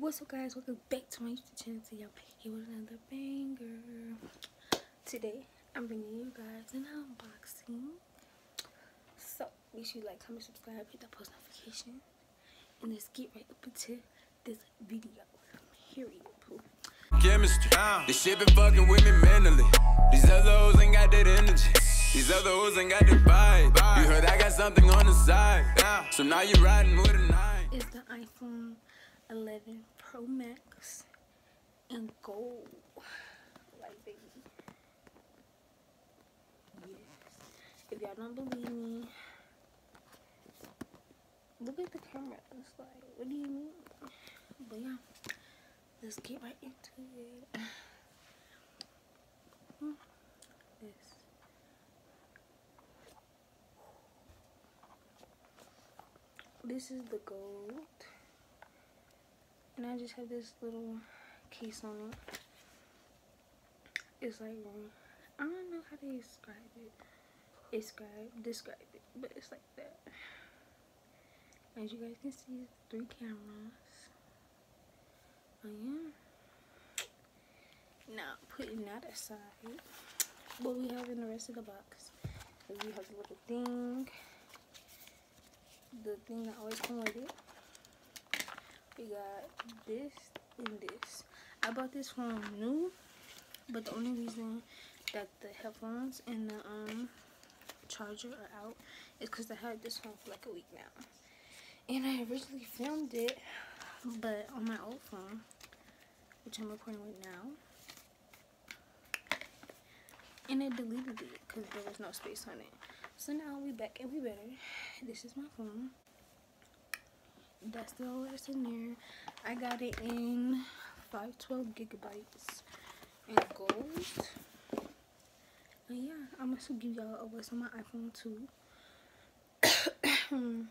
What's up guys, welcome back to my YouTube channel. Today I'm here with another banger. Today, I'm bringing you guys an unboxing. So, make sure you like, comment, subscribe, hit that post notification. And let's get right up into this video. Here we go. Chemistry. This shit been fucking with me mentally. These other hoes ain't got that energy. These other hoes ain't got the vibe. You heard I got something on the side. So now you riding with a nine. It's the iPhone 11 Pro Max in gold. Like, baby. Yes. If y'all don't believe me, look at the camera. It's like, what do you mean? But yeah, let's get right into it. Hmm. This. This is the gold. And I just have this little case on it. It's like, um, I don't know how to describe it. Describe, describe it, but it's like that. As you guys can see, three cameras. Yeah. Now, putting that aside, what we have in the rest of the box is we have the little thing, the thing that always come with it. We got this and this. I bought this from new, but the only reason that the headphones and the um charger are out is because I had this one for like a week now. And I originally filmed it, but on my old phone, which I'm recording with now. And i deleted it because there was no space on it. So now we back and we better. This is my phone. That's the all that's in there. I got it in 512 gigabytes and gold. And yeah, I'm gonna give y'all a what's on my iPhone too.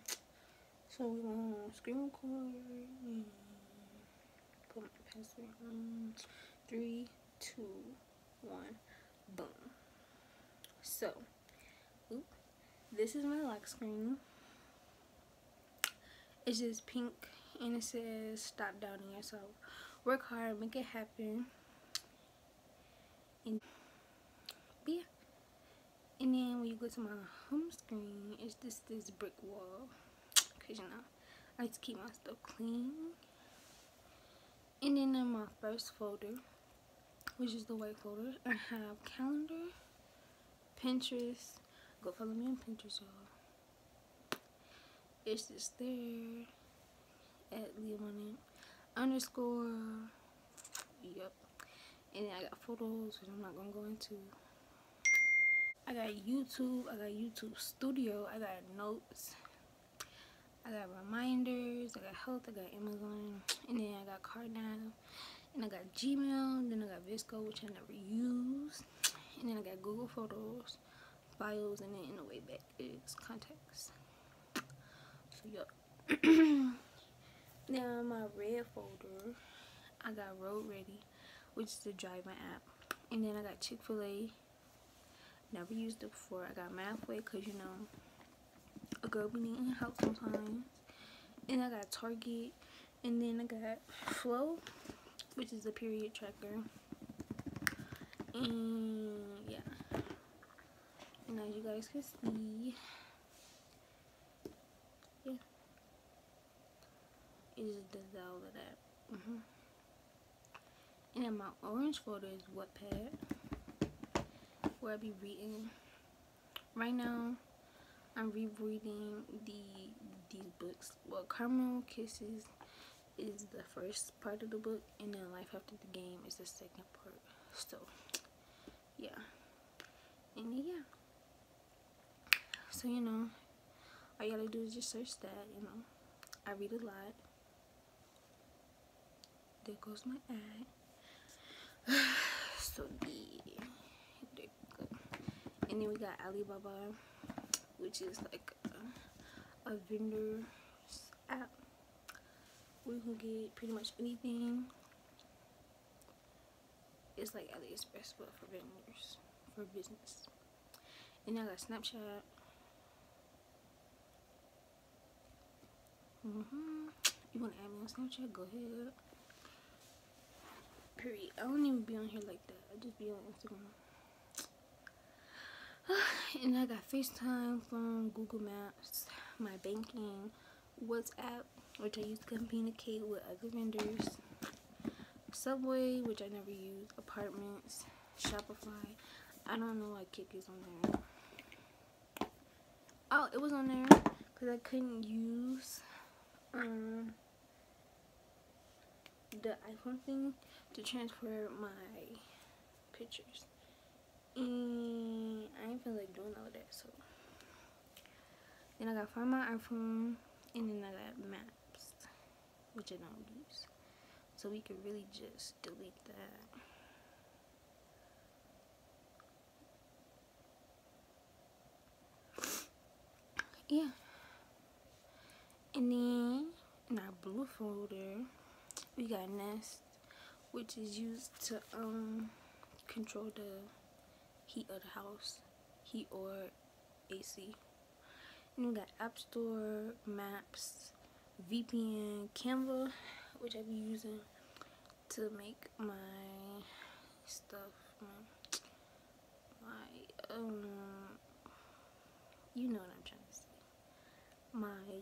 so we want screen record. Put my password on. Three, two, one, boom. So, this is my lock screen. It's just pink and it says stop doubting yourself. Work hard, make it happen. And yeah. And then when you go to my home screen, it's just this brick wall. Cause you know, I like to keep my stuff clean. And then in my first folder, which is the white folder, I have calendar, Pinterest. Go follow me on Pinterest, y'all. It's just there at Liaamonet underscore. Yep. And then I got photos, which I'm not gonna go into. I got YouTube. I got YouTube Studio. I got notes. I got reminders. I got health. I got Amazon. And then I got Cardano. And I got Gmail. Then I got VSCO, which I never use. And then I got Google Photos, files, and then in the way back is contacts. Yup. now, my red folder, I got Road Ready, which is the driving app. And then I got Chick-fil-A. Never used it before. I got Mathway, because, you know, a girl be needing help sometimes. And I got Target. And then I got Flow, which is a period tracker. And yeah. And as you guys can see, yeah, it just does all of that. Mm -hmm. And then my orange folder is Wattpad, where I be reading. Right now, I'm rereading the these books. Well, Caramel Kisses is the first part of the book, and then Life After the Game is the second part. So, yeah. And yeah. So, you know, all you gotta do is just search that, you know. I read a lot. There goes my ad. so, yeah. There go. And then we got Alibaba, which is like a, a vendor app we can get pretty much anything. It's like AliExpress but for vendors, for business. And I got Snapchat. Mm hmm You want to add me on Snapchat? Go ahead. Period. I don't even be on here like that. I just be on Instagram. and I got FaceTime from Google Maps, my banking, WhatsApp, which I use to communicate with other vendors, Subway, which I never use, apartments, Shopify. I don't know why Kik is on there. Oh, it was on there because I couldn't use um, the iPhone thing to transfer my pictures. And I ain't feel like doing all that, so. Then I gotta find my iPhone, and then I got Maps, which I don't use. So we could really just delete that. Yeah. And then our blue folder, we got Nest, which is used to um control the heat of the house, heat or AC. And we got App Store, Maps, VPN, Canva, which I be using to make my stuff, my, my um, you know what I'm trying to say, my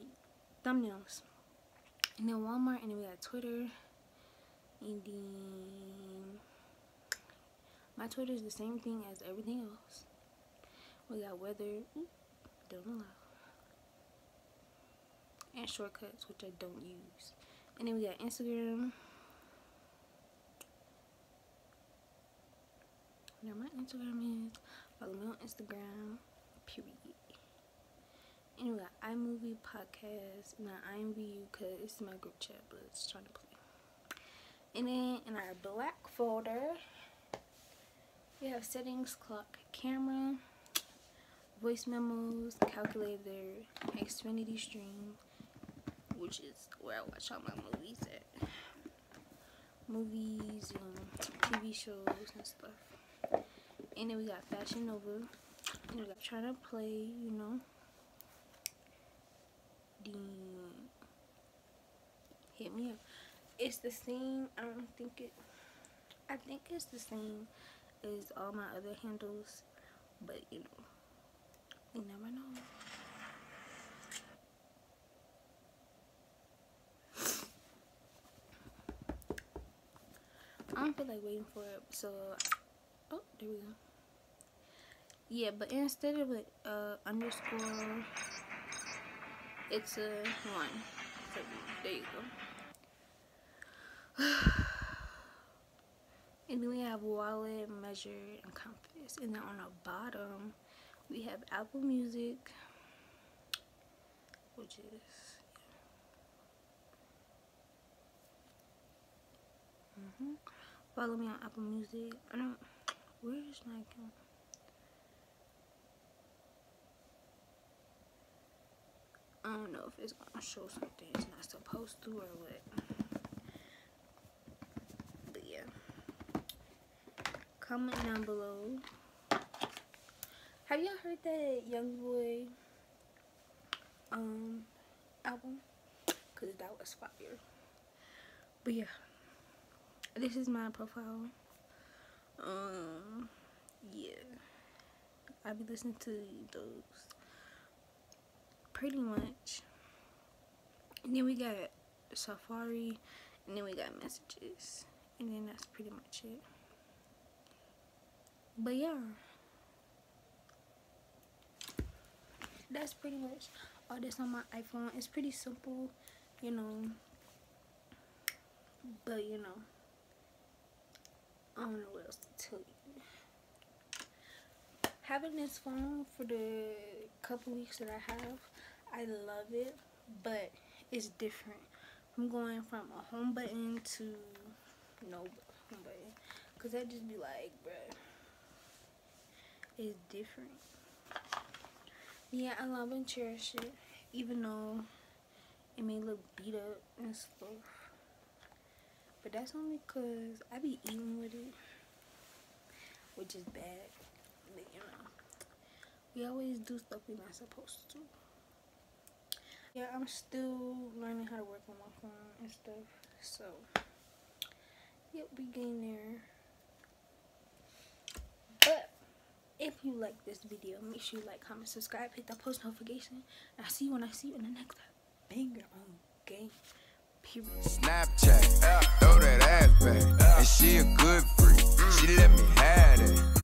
thumbnails. And then Walmart, and then we got Twitter, and then my Twitter is the same thing as everything else. We got weather, don't allow. And shortcuts, which I don't use. And then we got Instagram. Now my Instagram is follow me on Instagram, period. Got iMovie podcast, not IMVU because it's my group chat, but it's trying to play. And then in our black folder, we have settings, clock, camera, voice memos, calculator, Xfinity stream, which is where I watch all my movies at. Movies TV shows and stuff. And then we got Fashion Nova. And we got trying to play, you know. The hit me up. It's the same. I don't think it. I think it's the same as all my other handles but you know you never know I don't feel like waiting for it so oh there we go yeah but instead of a uh, underscore it's a one so there you go and then we have wallet measure and compass and then on the bottom we have apple music which is mm -hmm. follow me on apple music i don't where is my account I don't know if it's gonna show something it's not supposed to or what. Comment down below. Have y'all heard that Young Boy um album? Cause that was fire. But yeah, this is my profile. Um, yeah, I be listening to those pretty much. And then we got Safari, and then we got messages, and then that's pretty much it but yeah. That's pretty much all this on my iphone. It's pretty simple you know. But you know i don't know what else to tell you. Having this phone for the couple weeks that i have i love it but it's different. I'm going from a home button to no home button because i just be like bruh is different. Yeah, I love and cherish it, even though it may look beat up and stuff. But that's only because I be eating with it, which is bad. But you know, we always do stuff we're not supposed to. Yeah, I'm still learning how to work on my phone and stuff. So, Yep, we getting there. If you like this video, make sure you like, comment, subscribe, hit that post notification. And I'll see you when I see you in the next banger on game. Period. Snapchat, throw that ass back. And she a good freak. She let me have it.